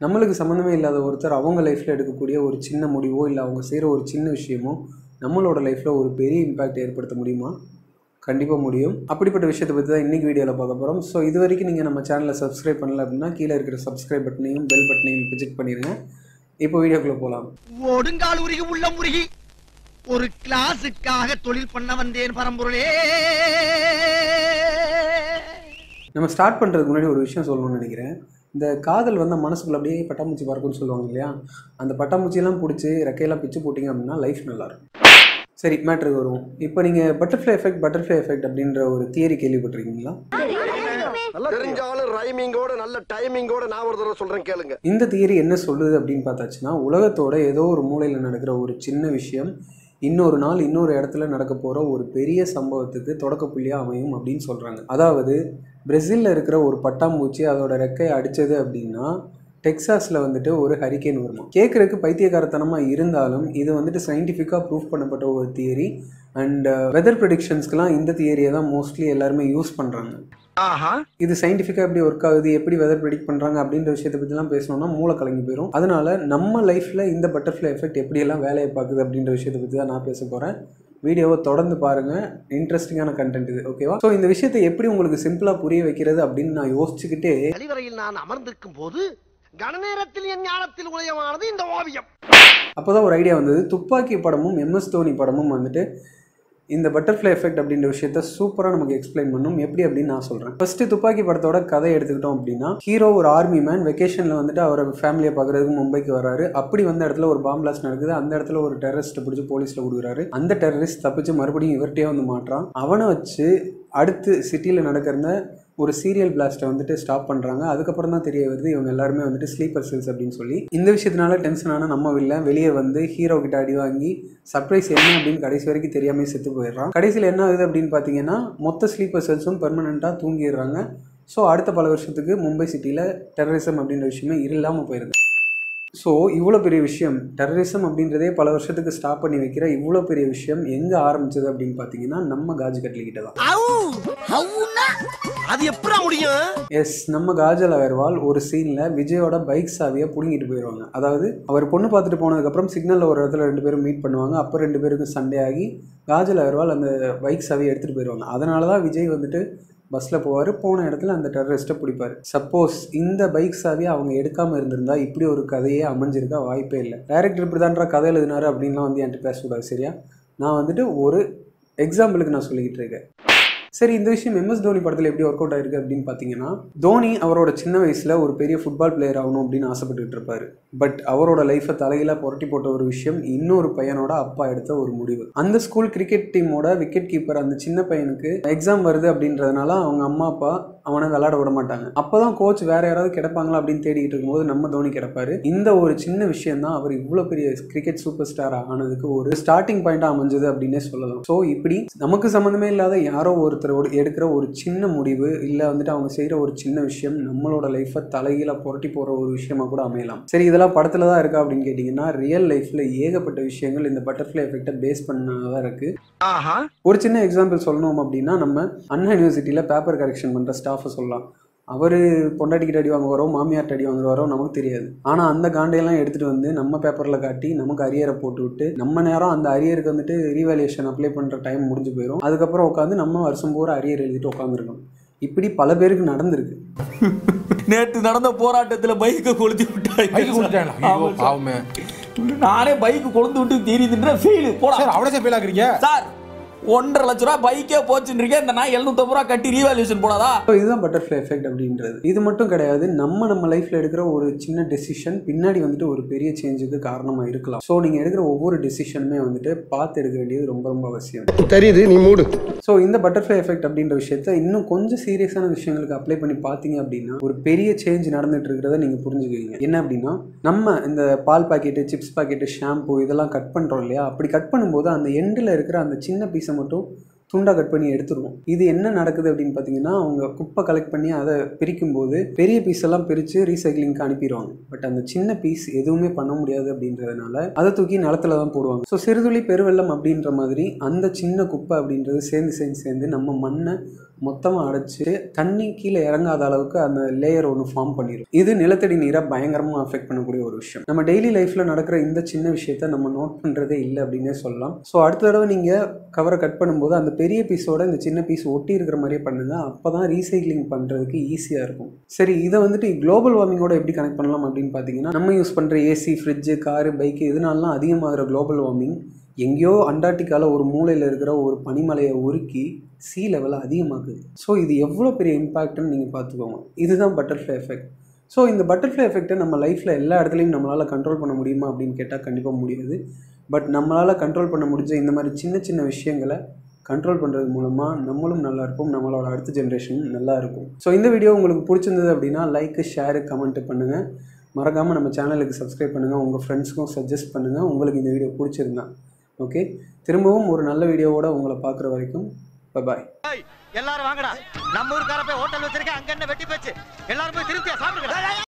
நம்மளுக்கு சம்மந்தமே இல்லாத ஒருத்தர் அவங்க லைஃப்பில் எடுக்கக்கூடிய ஒரு சின்ன முடிவோ இல்லை அவங்க செய்கிற ஒரு சின்ன விஷயமோ நம்மளோட லைஃப்பில் ஒரு பெரிய இம்பேக்ட் ஏற்படுத்த முடியுமா? கண்டிப்பாக முடியும். அப்படிப்பட்ட விஷயத்தை பற்றி தான் இன்றைக்கி வீடியோவில் பார்க்க போகிறோம் ஸோ இது வரைக்கும் நீங்கள் நம்ம சேனலை சப்ஸ்கிரைப் பண்ணல அப்படின்னா கீழே இருக்கிற சப்ஸ்கிரைப் பட்டனையும் பெல் பட்டனையும் கிளிக் பண்ணிடுங்க இப்போ வீடியோக்குள்ளே போகலாம் ஒடுங்கால் உருகி உள்ள முருகி ஒரு கிளாஸுக்காக தொழில் பண்ண வந்தேன் பரம்பொருளே. நம்ம ஸ்டார்ட் பண்ணுறதுக்கு முன்னாடி ஒரு விஷயம் சொல்லணும்னு நினைக்கிறேன். இந்த காதல் வந்து மனசுக்குள்ள அப்படியே பட்டாம்பூச்சி பறக்கும்னு சொல்லுவாங்க இல்லையா? அந்த பட்டாம்பூச்சியெல்லாம் பிடிச்சி ரெக்கையெல்லாம் பிச்சு போட்டிங்க அப்படின்னா லைஃப் நல்லாயிருக்கும். சரி மேட்ருக்கு வருவோம். இப்போ நீங்கள் பட்டர்ஃப்ளை எஃபெக்ட் பட்டர்ஃப்ளை எஃபெக்ட் அப்படின்ற ஒரு தியரி கேள்விப்பட்டிருக்கீங்களா? தெரிஞ்சாலும் ரைமிங்கோட நல்ல டைமிங்கோட நான் ஒரு தடவை சொல்றேன் கேளுங்க. இந்த தியரி என்ன சொல்லுது அப்படின்னு பார்த்தாச்சுன்னா உலகத்தோட ஏதோ ஒரு மூலையில் நடக்கிற ஒரு சின்ன விஷயம் இன்னொரு நாள் இன்னொரு இடத்துல நடக்க போகிற ஒரு பெரிய சம்பவத்துக்கு தொடக்க புள்ளியாக அமையும் அப்படின்னு சொல்கிறாங்க அதாவது பிரேசிலில் இருக்கிற ஒரு பட்டாம்பூச்சி அதோட ரெக்கையை அடித்தது அப்படின்னா டெக்சாஸில் வந்துட்டு ஒரு ஹரிக்கேன் வருமா கேட்குறதுக்கு பைத்தியக்காரத்தனமாக இருந்தாலும் இது வந்துட்டு சயின்டிஃபிக்காக ப்ரூஃப் பண்ணப்பட்ட ஒரு தியரி அண்ட் வெதர் ப்ரெடிக்ஷன்ஸ்க்கெலாம் இந்த தியரியை தான் மோஸ்ட்லி எல்லாருமே யூஸ் பண்ணுறாங்க ஆஹா. இது சயின்டிஃபிக்காக எப்படி ஒர்க் ஆகுது எப்படி வெதர் ப்ரெடிக்ட் பண்ணுறாங்க அப்படின்ற விஷயத்தை பற்றிலாம் பேசணும்னா மூளை கலங்கி போயிடும் அதனால நம்ம லைஃப்பில் இந்த பட்டர்ஃப்ளை எஃபெக்ட் எப்படியெல்லாம் வேலையை பார்க்குது அப்படின்ற விஷயத்தை பற்றி தான் நான் பேச போகிறேன் வீடியோவை தொடர்ந்து பாருங்கள் இன்ட்ரெஸ்டிங்கான கண்டென்ட் இது ஓகேவா ஸோ இந்த விஷயத்தை எப்படி உங்களுக்கு சிம்பிளாக புரிய வைக்கிறது அப்படின்னு நான் யோசிச்சுக்கிட்டே கழிவறையில் நான் அமர்ந்திருக்கும் போது கணநேரத்தில் என் ஞானத்தில் உதயமானது இந்த ஓவியம். அப்போ தான் ஒரு ஐடியா வந்தது. துப்பாக்கி படமும் எம்எஸ் தோனி படமும் வந்துட்டு இந்த பட்டர்ஃப்ளை எஃபெக்ட் அப்படின்ற விஷயத்த சூப்பராக நமக்கு எக்ஸ்பிளைன் பண்ணும். எப்படி அப்படின்னு நான் சொல்கிறேன் ஃபர்ஸ்ட் துப்பாக்கி படத்தோட கதை எடுத்துக்கிட்டோம் அப்படின்னா ஹீரோ ஒரு ஆர்மி மேன் வெக்கேஷனில் வந்துட்டு அவரை ஃபேமிலியை பார்க்குறதுக்கு மும்பைக்கு வராரு அப்படி வந்த இடத்துல ஒரு பாம் பிளாஸ்ட் நடக்குது. அந்த இடத்துல ஒரு டெரரிஸ்ட்டை பிடிச்சி போலீஸில் கொடுக்குறாரு அந்த டெரரிஸ்ட் தப்பிச்சு மறுபடியும் இவர்கிட்டயே வந்து மாட்டுறான். அவனை வச்சு அடுத்து சிட்டியில் நடக்கிறத ஒரு சீரியல் பிளாஸ்ட்டை வந்துட்டு ஸ்டாப் பண்ணுறாங்க அதுக்கப்புறம் தான் தெரிய வருது இவங்க எல்லாருமே வந்துட்டு ஸ்லீப்பர் செல்ஸ் அப்படின்னு சொல்லி. இந்த விஷயத்தினால டென்ஷனான நம்ம இல்லை. வெளியே வந்து ஹீரோ கிட்ட அடி வாங்கி சர்ப்ரைஸ் என்ன அப்படின்னு கடைசி வரைக்கும் தெரியாமல் செத்து போயிடுறான். கடைசியில் என்ன ஆகுது அப்படின்னு பார்த்தீங்கன்னா மொத்த ஸ்லீப்பர் செல்ஸும் பெர்மனெண்ட்டாக தூங்கிடுறாங்க. ஸோ அடுத்த பல வருஷத்துக்கு மும்பை சிட்டியில் டெரரிசம் அப்படின்ற விஷயமே இல்லாமல் போயிருது. ஸோ இவ்வளோ பெரிய விஷயம் டெரரிசம் அப்படின்றதே பல வருஷத்துக்கு ஸ்டாப் பண்ணி வைக்கிற இவ்வளோ பெரிய விஷயம் எங்கே ஆரம்பிச்சது அப்படின்னு பார்த்தீங்கன்னா நம்ம காஜி கட்லிக்கிட்ட தான். அது எப்படா முடியும்? எஸ் நம்ம காஜல் அகர்வால் ஒரு சீனில் விஜயோட பைக் சாவியை பிடுங்கிட்டு போயிடுவாங்க அதாவது அவர் பொண்ணு பார்த்துட்டு போனதுக்கப்புறம் சிக்னலில் ஒரு இடத்துல ரெண்டு பேரும் மீட் பண்ணுவாங்க. அப்போ ரெண்டு பேருக்கும் சண்டே ஆகி காஜல் அகர்வால் அந்த பைக் சாவியை எடுத்துகிட்டு போயிடுவாங்க அதனால தான் விஜய் வந்துட்டு பஸ்ஸில் போவார். போன இடத்துல அந்த டெரரிஸ்ட்டை பிடிப்பார். சப்போஸ் இந்த பைக் சாவியை அவங்க எடுக்காமல் இருந்திருந்தா இப்படி ஒரு கதையே அமைஞ்சிருக்கா வாய்ப்பே இல்லை. டைரக்டர் இப்படி தான்றா கதை எழுதினாரு அப்படின்லாம் வந்து என்கிட்ட பேசக்கூடாது சரியா? நான் வந்துட்டு ஒரு எக்ஸாம்பிளுக்கு நான் சொல்லிக்கிட்டு இருக்கேன். சரி இந்த விஷயம் எம்எஸ் தோனி படத்தில் எப்படி ஒர்க் அவுட் ஆயிருக்கு அப்படின்னு பார்த்தீங்கன்னா தோனி அவரோட சின்ன வயசில் ஒரு பெரிய ஃபுட்பால் பிளேயர் ஆகணும் அப்படின்னு ஆசைப்பட்டுட்டு இருப்பாரு. பட் அவரோட லைஃப்பை தலையில புரட்டி போட்ட ஒரு விஷயம் இன்னொரு பையனோட அப்பா எடுத்த ஒரு முடிவு. அந்த ஸ்கூல் கிரிக்கெட் டீமோட விக்கெட் கீப்பர் அந்த சின்ன பையனுக்கு எக்ஸாம் வருது அப்படின்றதுனால அவங்க அம்மா அப்பா அவனை விளையாட விட மாட்டாங்க. அப்போதான் கோச் வேற யாராவது கிடப்பாங்களா அப்படின்னு தேடிக்கிட்டு இருக்கும்போது நம்ம தோனி கிடப்பாரு. இந்த ஒரு சின்ன விஷயம் தான் அவர் இவ்வளோ பெரிய கிரிக்கெட் சூப்பர் ஸ்டார் ஆனதுக்கு ஒரு ஸ்டார்டிங் பாயிண்டாக அமைஞ்சது அப்படின்னே சொல்லலாம். ஸோ இப்படி நமக்கு சம்மந்தமே இல்லாத யாரோ ஒரு ஒருத்தரோட எடுக்கிற ஒரு சின்ன முடிவு இல்லை வந்துட்டு அவங்க செய்கிற ஒரு சின்ன விஷயம் நம்மளோட லைஃப்பை தலைகீழ புரட்டி போகிற ஒரு விஷயமா கூட அமையலாம். சரி இதெல்லாம் படத்தில் தான் இருக்கா அப்படின்னு கேட்டிங்கன்னா ரியல் லைஃப்பில் ஏகப்பட்ட விஷயங்கள் இந்த பட்டர்ஃப்ளை எஃபெக்டை பேஸ் பண்ணதான் இருக்குது ஒரு சின்ன எக்ஸாம்பிள் சொல்லணும் அப்படின்னா நம்ம அண்ணா யூனிவர்சிட்டியில் பேப்பர் கரெக்ஷன் பண்ணுற ஸ்டாஃபை சொல்லலாம். அவர் பொண்டாட்டிக்கிட்ட அடி வாங்க வரோம் மாமியார்ட்ட அடி வாங்க வரோம் நமக்கு தெரியாது. ஆனால் அந்த காண்டையெல்லாம் எடுத்துகிட்டு வந்து நம்ம பேப்பரில் காட்டி நமக்கு அரியரை போட்டு விட்டு நம்ம நேரம் அந்த அரியருக்கு வந்துட்டு ரீவேல்யூஷன் அப்ளை பண்ணுற டைம் முடிஞ்சு போயிடும் அதுக்கப்புறம் உட்காந்து நம்ம வருஷம் பூரா அரியர் எழுதிட்டு உட்காந்துருக்கோம் இப்படி பல பேருக்கு நடந்திருக்கு. நேற்று நடந்த போராட்டத்துல பைக்கை கொளுத்தி விட்டாங்க. பைக் கொடுத்தாங்களா ஐயோ பாவமே. நானே பைக் கொளுந்து விட்டு தெரியுதுன்ற ஃபீல் போடா. சார் அவ்வளோ ஃபெயில் ஆகுறீங்க? சார் ஒன்றரை லட்ச ரூபா பைக்கே போச்சுன்னு இருக்கேன் இந்த நான் எழுநூத்தம்பது ரூபா கட்டி ரீவேல்யூஷன் போடாதா? ஸோ இதுதான் பட்டர்ஃப்ளை எஃபெக்ட் அப்படின்றது. இது மட்டும் கிடையாது நம்ம நம்ம லைஃப்பில் எடுக்கிற ஒரு சின்ன டெசிஷன் பின்னாடி வந்துட்டு ஒரு பெரிய சேஞ்சுக்கு காரணமாக இருக்கலாம். ஸோ நீங்கள் எடுக்கிற ஒவ்வொரு டெசிஷனுமே வந்துட்டு பார்த்து எடுக்க வேண்டியது ரொம்ப ரொம்ப அவசியம். தெரியுது நீ மூடு. ஸோ இந்த பட்டர்ஃப்ளை எஃபெக்ட் அப்படின்ற விஷயத்த இன்னும் கொஞ்சம் சீரியஸான விஷயங்களுக்கு அப்ளை பண்ணி பார்த்தீங்க அப்படின்னா ஒரு பெரிய சேஞ்ச் நடந்துட்டு இருக்கிறத நீங்கள் புரிஞ்சுக்குவீங்க. என்ன அப்படின்னா நம்ம இந்த பால் பாக்கெட்டு சிப்ஸ் பாக்கெட்டு ஷாம்பு இதெல்லாம் கட் பண்ணுறோம் இல்லையா? அப்படி கட் பண்ணும்போது அந்த எண்டில் இருக்கிற அந்த சின்ன பீஸை மட்டும் துண்டாக கட் பண்ணி எடுத்துருவோம். இது என்ன நடக்குது அப்படின்னு பார்த்தீங்கன்னா அவங்க குப்பை கலெக்ட் பண்ணி அதை பிரிக்கும் போது பெரிய பீஸ் எல்லாம் பிரித்து ரீசைக்ளிங்க்கு அனுப்பிடுவாங்க. பட் அந்த சின்ன பீஸ் எதுவுமே பண்ண முடியாது அப்படின்றதுனால அதை தூக்கி நிலத்துல தான் போடுவாங்க. ஸோ சிறுதுளி பெருவெள்ளம் அப்படின்ற மாதிரி அந்த சின்ன குப்பை அப்படின்றது சேர்ந்து சேர்ந்து சேர்ந்து நம்ம மண்ணை மொத்தமாக அடைச்சி தண்ணி கீழே இறங்காத அளவுக்கு அந்த லேயர் ஒன்று ஃபார்ம் பண்ணிடும் இது நிலத்தடி நீரை பயங்கரமாக அஃபெக்ட் பண்ணக்கூடிய ஒரு விஷயம். நம்ம டெய்லி லைஃப்பில் நடக்கிற இந்த சின்ன விஷயத்த நம்ம நோட் பண்ணுறதே இல்லை அப்படின்னே சொல்லலாம். ஸோ அடுத்த தடவை நீங்கள் கவரை கட் பண்ணும்போது அந்த பெரிய பீஸோட இந்த சின்ன பீஸ் ஒட்டி இருக்கிற மாதிரியே பண்ணுங்க. அப்போ தான் ரீசைக்ளிங் பண்ணுறதுக்கு ஈஸியாக இருக்கும். சரி இதை வந்துட்டு குளோபல் வார்மிங்கோட எப்படி கனெக்ட் பண்ணலாம் அப்படின்னு பார்த்தீங்கன்னா நம்ம யூஸ் பண்ணுற ஏசி ஃப்ரிட்ஜு காரு பைக்கு இதனாலலாம் அதிகமாகிற குளோபல் வார்மிங் எங்கேயோ அண்டார்டிகாவில் ஒரு மூலையில் இருக்கிற ஒரு பனிமலையை உருக்கி சீ லெவலை அதிகமாக்குது. ஸோ இது எவ்வளோ பெரிய இம்பேக்ட்னு நீங்கள் பார்த்துக்கோங்க. இதுதான் பட்டர்ஃப்ளை எஃபெக்ட் ஸோ இந்த பட்டர்ஃப்ளை எஃபெக்ட்டை நம்ம லைஃப்பில் எல்லா இடத்துலையும் நம்மளால் கண்ட்ரோல் பண்ண முடியுமா அப்படின்னு கேட்டால் கண்டிப்பாக முடியாது. பட் நம்மளால் கண்ட்ரோல் பண்ண முடிஞ்ச இந்த மாதிரி சின்ன சின்ன விஷயங்களை கண்ட்ரோல் பண்ணுறது மூலமாக நம்மளும் நல்லா இருப்போம் நம்மளோட அடுத்த ஜென்ரேஷனும் நல்லா இருக்கும். ஸோ இந்த வீடியோ உங்களுக்கு பிடிச்சிருந்தது அப்படின்னா லைக்கு ஷேரு கமெண்ட்டு பண்ணுங்கள் மறக்காமல் நம்ம சேனலுக்கு சப்ஸ்கிரைப் பண்ணுங்கள் உங்கள் ஃப்ரெண்ட்ஸ்க்கும் சஜஸ்ட் பண்ணுங்கள் உங்களுக்கு இந்த வீடியோ பிடிச்சிருந்தா. ஓகே திரும்பவும் ஒரு நல்ல வீடியோவோட உங்களை பார்க்குற வரைக்கும் பாய் எல்லாரும் வாங்கடா. நம்ம ஊருக்கார போய் ஹோட்டல் வச்சிருக்கேன். அங்க என்ன வெட்டி போச்சு? எல்லாரும் போய் திருப்தியா சாப்பிடுங்க